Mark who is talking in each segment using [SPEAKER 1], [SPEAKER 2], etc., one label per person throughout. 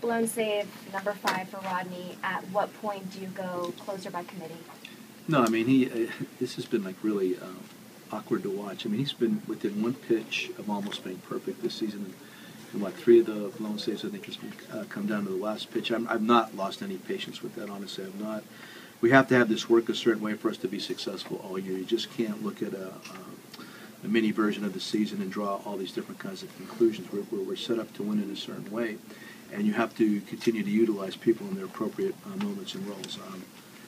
[SPEAKER 1] blown save, number five for Rodney. At what point do you go closer by committee?
[SPEAKER 2] No, I mean he. Uh, this has been like really uh, awkward to watch. I mean he's been within one pitch of almost being perfect this season. And what three of the blown saves I think has been, uh, come down to the last pitch. I'm, I've not lost any patience with that. Honestly, I've not. We have to have this work a certain way for us to be successful all year. You just can't look at a, a, a mini version of the season and draw all these different kinds of conclusions. We're, we're, we're set up to win in a certain way, and you have to continue to utilize people in their appropriate uh, moments and roles. Um,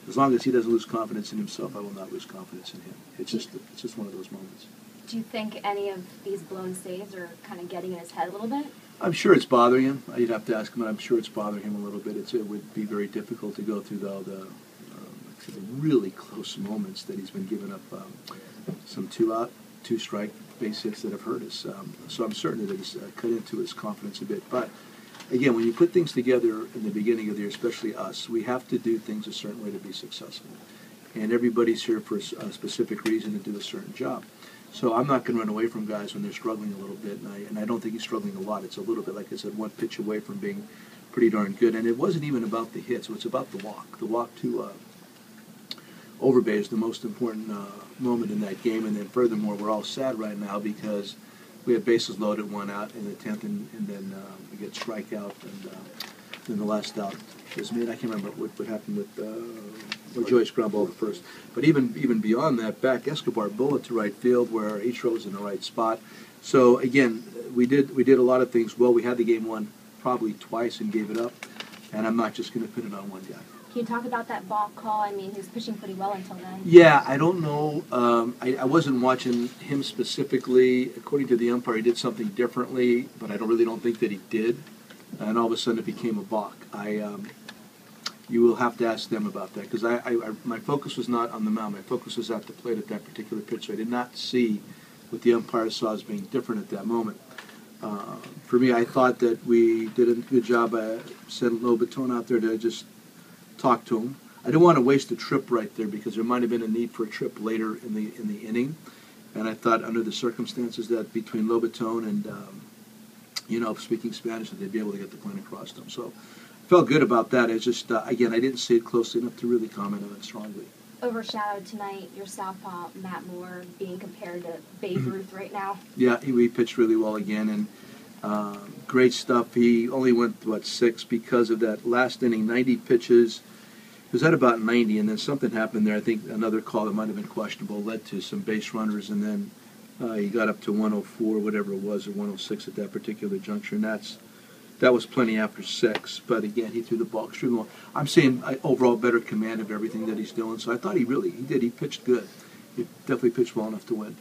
[SPEAKER 2] as long as he doesn't lose confidence in himself, I will not lose confidence in him. It's just it's just one of those moments.
[SPEAKER 1] Do you think any of these blown saves are kind of getting in his head a little bit?
[SPEAKER 2] I'm sure it's bothering him. You'd have to ask him, but I'm sure it's bothering him a little bit. It's, it would be very difficult to go through the, the, um, the really close moments that he's been giving up um, some two out, two strike base hits that have hurt us. Um, so I'm certain that it's uh, cut into his confidence a bit. But again, when you put things together in the beginning of the year, especially us, we have to do things a certain way to be successful. And everybody's here for a specific reason to do a certain job. So I'm not going to run away from guys when they're struggling a little bit, and I, and I don't think he's struggling a lot. It's a little bit, like I said, one pitch away from being pretty darn good. And it wasn't even about the hits; it's about the walk. The walk to uh, Overbay is the most important uh, moment in that game. And then furthermore, we're all sad right now because we had bases loaded, one out in the tenth, and, and then uh, we get strikeout, and uh, then the last out was made. I can't remember what, what happened with. Uh, or Joyce ball to first. But even even beyond that, back Escobar bullet to right field where Ichiro was in the right spot. So again, we did we did a lot of things well. We had the game won probably twice and gave it up, and I'm not just going to put it on one guy.
[SPEAKER 1] Can you talk about that balk call? I mean, he was pitching pretty well until then.
[SPEAKER 2] Yeah, I don't know. Um, I, I wasn't watching him specifically. According to the umpire, he did something differently, but I don't really don't think that he did. And all of a sudden, it became a balk. I um, you will have to ask them about that because I, I, I, my focus was not on the mound. My focus was at the plate at that particular pitch. So I did not see what the umpire saw as being different at that moment. Uh, for me, I thought that we did a good job. I sent Lobaton out there to just talk to him. I didn't want to waste a trip right there because there might have been a need for a trip later in the in the inning, and I thought under the circumstances that between Lobaton and um, you know speaking Spanish that they'd be able to get the point across to him. So felt good about that. It's just uh, again, I didn't see it closely enough to really comment on it strongly.
[SPEAKER 1] Overshadowed tonight, your southpaw Matt Moore being compared to Babe mm-hmm. Ruth right now.
[SPEAKER 2] Yeah, he, he pitched really well again, and uh, great stuff. He only went what six because of that last inning, 90 pitches. He was at about 90, and then something happened there. I think another call that might have been questionable led to some base runners, and then uh, he got up to 104, whatever it was, or 106 at that particular juncture, and that's that was plenty after six. But again, he threw the ball extremely well. I'm seeing uh, overall better command of everything that he's doing. So I thought he really he did. He pitched good. He definitely pitched well enough to win.